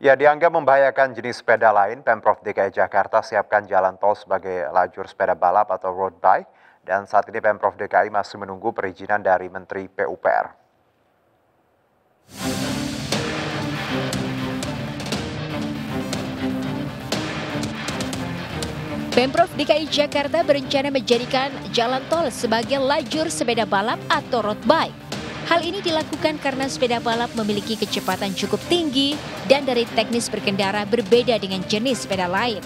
Ya, dianggap membahayakan jenis sepeda lain, Pemprov DKI Jakarta siapkan jalan tol sebagai lajur sepeda balap atau road bike, dan saat ini Pemprov DKI masih menunggu perizinan dari Menteri PUPR. Pemprov DKI Jakarta berencana menjadikan jalan tol sebagai lajur sepeda balap atau road bike. Hal ini dilakukan karena sepeda balap memiliki kecepatan cukup tinggi dan dari teknis berkendara berbeda dengan jenis sepeda lain.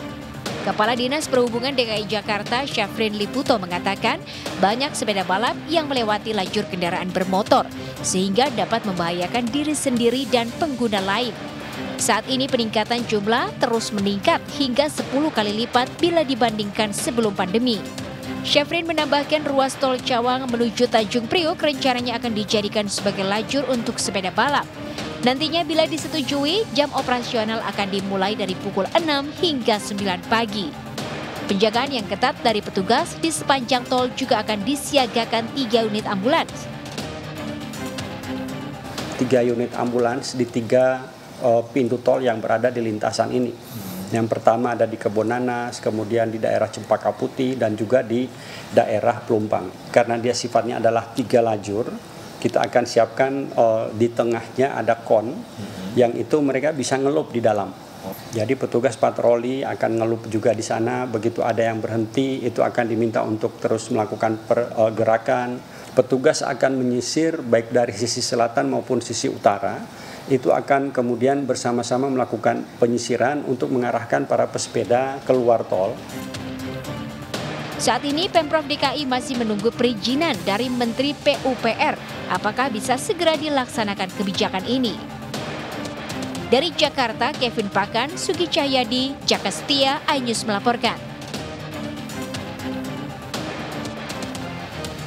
Kepala Dinas Perhubungan DKI Jakarta, Syafrin Liputo mengatakan, banyak sepeda balap yang melewati lajur kendaraan bermotor, sehingga dapat membahayakan diri sendiri dan pengguna lain. Saat ini peningkatan jumlah terus meningkat hingga 10 kali lipat bila dibandingkan sebelum pandemi. Syafrin menambahkan ruas tol Cawang menuju Tanjung Priok rencananya akan dijadikan sebagai lajur untuk sepeda balap. Nantinya bila disetujui, jam operasional akan dimulai dari pukul 6 hingga 9 pagi. Penjagaan yang ketat dari petugas di sepanjang tol juga akan disiagakan tiga unit ambulans. Tiga unit ambulans di tiga uh, pintu tol yang berada di lintasan ini. Yang pertama ada di Kebonanas, kemudian di daerah Cempaka Putih, dan juga di daerah Pelumpang. Karena dia sifatnya adalah tiga lajur, kita akan siapkan uh, di tengahnya ada kon, yang itu mereka bisa ngelup di dalam. Jadi petugas patroli akan ngelup juga di sana. Begitu ada yang berhenti, itu akan diminta untuk terus melakukan pergerakan. Petugas akan menyisir baik dari sisi selatan maupun sisi utara itu akan kemudian bersama-sama melakukan penyisiran untuk mengarahkan para pesepeda keluar tol. Saat ini Pemprov DKI masih menunggu perizinan dari Menteri PUPR apakah bisa segera dilaksanakan kebijakan ini. Dari Jakarta, Kevin Pakan, Sugi Cahyadi, Jakastia, iNews melaporkan.